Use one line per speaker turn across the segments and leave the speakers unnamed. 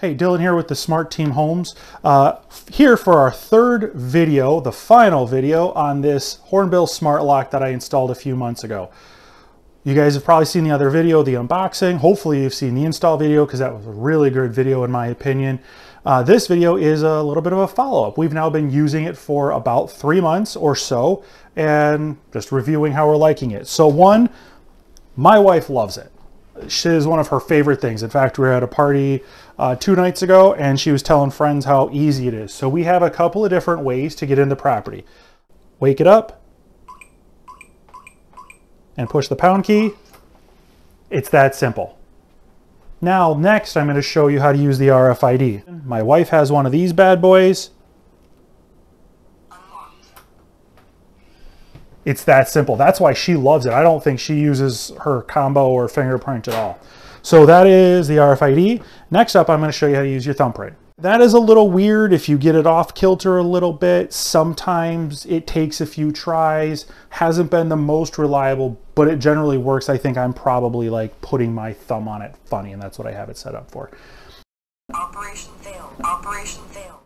Hey, Dylan here with the Smart Team Homes. Uh, here for our third video, the final video on this Hornbill Smart Lock that I installed a few months ago. You guys have probably seen the other video, the unboxing. Hopefully you've seen the install video because that was a really good video in my opinion. Uh, this video is a little bit of a follow-up. We've now been using it for about three months or so and just reviewing how we're liking it. So one, my wife loves it she is one of her favorite things. In fact, we were at a party uh, two nights ago and she was telling friends how easy it is. So we have a couple of different ways to get in the property. Wake it up and push the pound key. It's that simple. Now, next, I'm going to show you how to use the RFID. My wife has one of these bad boys. It's that simple. That's why she loves it. I don't think she uses her combo or fingerprint at all. So that is the RFID. Next up, I'm going to show you how to use your thumbprint. That is a little weird if you get it off kilter a little bit. Sometimes it takes a few tries. Hasn't been the most reliable, but it generally works. I think I'm probably like putting my thumb on it funny, and that's what I have it set up for. Operation failed. Operation failed.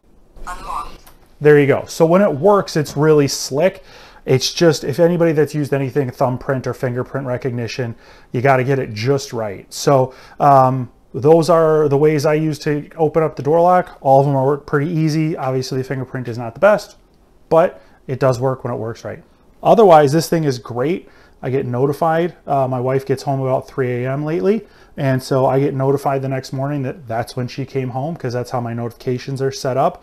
Unlocked. There you go. So when it works, it's really slick. It's just, if anybody that's used anything thumbprint or fingerprint recognition, you got to get it just right. So um, those are the ways I use to open up the door lock. All of them are pretty easy. Obviously the fingerprint is not the best, but it does work when it works right. Otherwise, this thing is great. I get notified. Uh, my wife gets home about 3 a.m. lately. And so I get notified the next morning that that's when she came home because that's how my notifications are set up.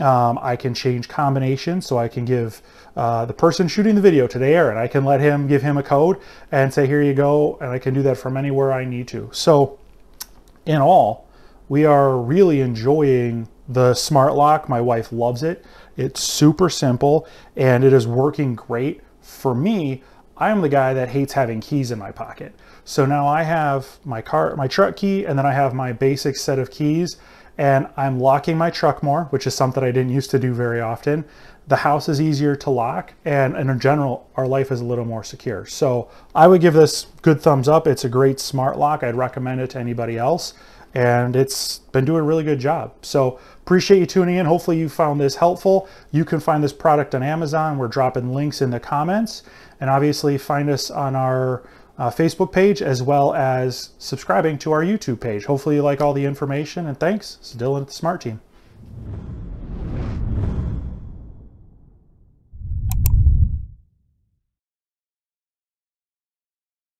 Um, I can change combinations so I can give uh, the person shooting the video today Aaron I can let him give him a code and say here you go and I can do that from anywhere I need to. So in all we are really enjoying the smart lock. My wife loves it. It's super simple and it is working great. For me I'm the guy that hates having keys in my pocket. So now I have my car my truck key and then I have my basic set of keys and I'm locking my truck more, which is something I didn't used to do very often. The house is easier to lock, and, in general, our life is a little more secure. So I would give this good thumbs up. It's a great smart lock. I'd recommend it to anybody else, and it's been doing a really good job. So appreciate you tuning in. Hopefully you found this helpful. You can find this product on Amazon. We're dropping links in the comments, and obviously find us on our uh, Facebook page as well as subscribing to our YouTube page. Hopefully you like all the information and thanks. It's Dylan at the Smart Team.